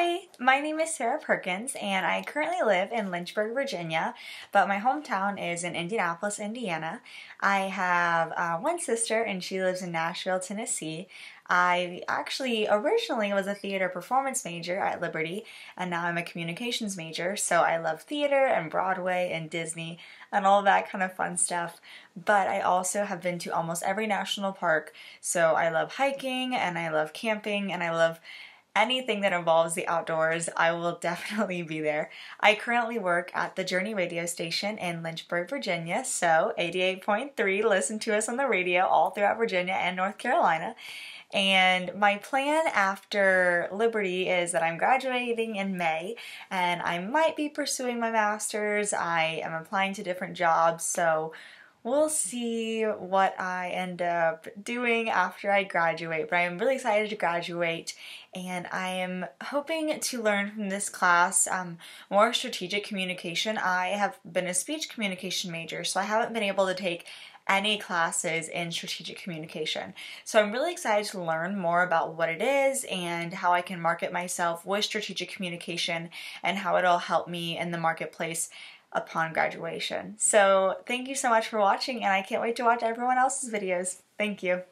Hi, my name is Sarah Perkins and I currently live in Lynchburg, Virginia, but my hometown is in Indianapolis, Indiana. I have uh, one sister and she lives in Nashville, Tennessee. I actually originally was a theater performance major at Liberty and now I'm a communications major, so I love theater and Broadway and Disney and all that kind of fun stuff. But I also have been to almost every national park, so I love hiking and I love camping and I love anything that involves the outdoors, I will definitely be there. I currently work at the Journey radio station in Lynchburg, Virginia, so 88.3, listen to us on the radio all throughout Virginia and North Carolina. And my plan after Liberty is that I'm graduating in May and I might be pursuing my master's. I am applying to different jobs, so we'll see what I end up doing after I graduate, but I am really excited to graduate and I am hoping to learn from this class um, more strategic communication. I have been a speech communication major, so I haven't been able to take any classes in strategic communication. So I'm really excited to learn more about what it is and how I can market myself with strategic communication and how it'll help me in the marketplace upon graduation. So thank you so much for watching and I can't wait to watch everyone else's videos. Thank you.